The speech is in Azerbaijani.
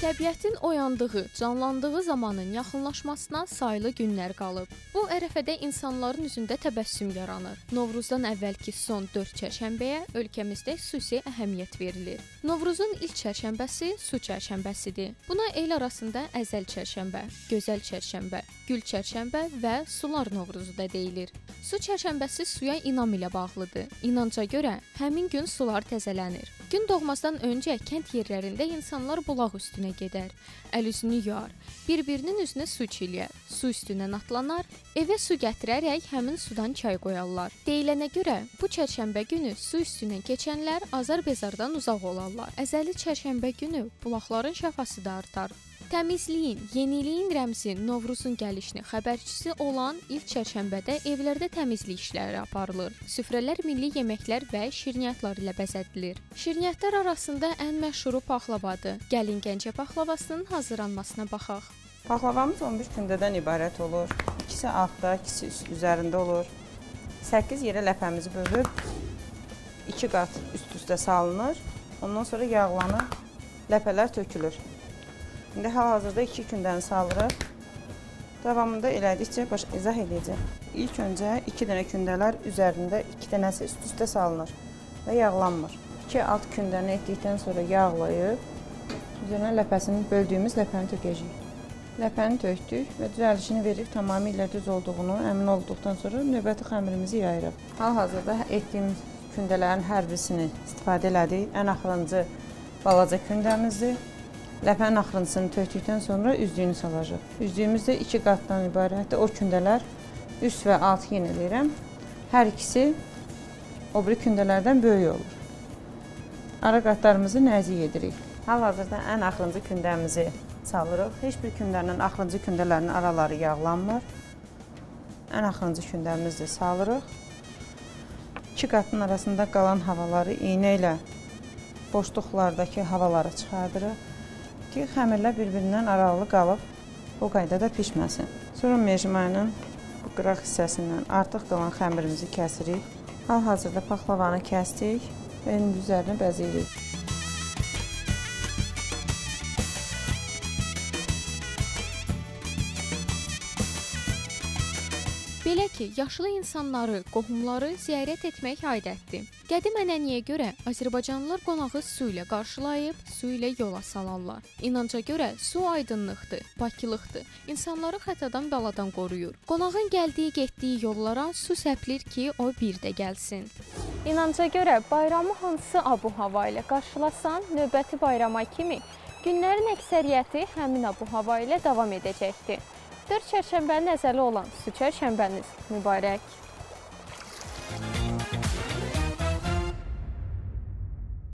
Təbiətin oyandığı, canlandığı zamanın yaxınlaşmasına saylı günlər qalıb. Bu ərəfədə insanların üzündə təbəssüm yaranır. Novruzdan əvvəlki son 4 çərşənbəyə ölkəmizdə xüsusi əhəmiyyət verilir. Novruzun ilk çərşənbəsi su çərşənbəsidir. Buna el arasında əzəl çərşənbə, gözəl çərşənbə, gül çərşənbə və sular Novruzu da deyilir. Su çərşənbəsi suya inam ilə bağlıdır. İnanca görə həmin gün sular təzələnir. Gün doğmazdan öncə kənd yerlərində insanlar bulaq üstünə gedər, əl üzünü yuar, bir-birinin üzünə su çiləyər, su üstündən atlanar, evə su gətirərək həmin sudan çay qoyarlar. Deyilənə görə bu çərşənbə günü su üstündən keçənlər azar-bezardan uzaq olarlar. Əzəli çərşənbə günü bulaqların şəfası da artar. Təmizliyin, yeniliyin rəmzi Novruzun gəlişini xəbərçisi olan ilk çərşənbədə evlərdə təmizlik işləri aparılır. Süfrələr milli yeməklər və şirniyyatlar ilə bəzədilir. Şirniyyatlar arasında ən məşhuru paxlavadır. Gəlin Gəncə paxlavasının hazırlanmasına baxaq. Paxlavamız 11 gündədən ibarət olur. İkisi altda, ikisi üzərində olur. 8 yerə ləpəmizi bölüb 2 qat üst-üstə salınır. Ondan sonra yağlanır, ləpələr tökülür. İndi hal-hazırda 2 gündən salırıq. Davamında elədikcə baş izah edəcəm. İlk öncə 2 dənə kündələr üzərində 2 dənəsi üst-üstə salınır və yağlanmır. 2 alt kündəni etdikdən sonra yağlayıb üzərinə ləpəsini böldüyümüz ləpəni tökəcəyik. Ləpəni tökdük və düzəlişini verib tamamilə düz olduğunu əmin olduqdan sonra növbəti xəmirimizi yayırıq. Hal-hazırda etdiyimiz kündələrin hər birisini istifadə elədik. Ən axırıncı balaca kündəmizdir. Ləpənin axırıncısını tökdükdən sonra üzdüyünü salacaq. Üzdüyümüz də iki qatdan ibarətdir. O kündələr üst və alt yeniləyirəm. Hər ikisi o biri kündələrdən böyük olur. Ara qatlarımızı nəzik edirik. Hal-hazırda ən axırıncı kündəmizi salırıq. Heç bir kündənin axırıncı kündələrinin araları yağlanmır. Ən axırıncı kündəmizi salırıq. İki qatın arasında qalan havaları iynə ilə boşluqlardakı havaları çıxardırıq ki, xəmirlər bir-birindən aralı qalıb o qaydada pişməsin. Sonra mecmayının bu qıraq hissəsindən artıq qalan xəmirimizi kəsirik. Hal-hazırda paxlavanı kəsdik və indi üzərinə bəzəyirik. Belə ki, yaşlı insanları, qohumları ziyarət etmək adətdir. Qədim ənənəyə görə Azərbaycanlılar qonağı su ilə qarşılayıb, su ilə yola salarlar. İnanca görə su aydınlıqdır, paklıqdır. İnsanları xətadan baladan qoruyur. Qonağın gəldiyi, getdiyi yollara su səpilir ki, o bir də gəlsin. İnanca görə bayramı hansı abu-hava ilə qarşılasan, növbəti bayrama kimi günlərin əksəriyyəti həmin abu-hava ilə davam edəcəkdir. 4 çərşənbənin əzəli olan su çərşənbəniz mübarək.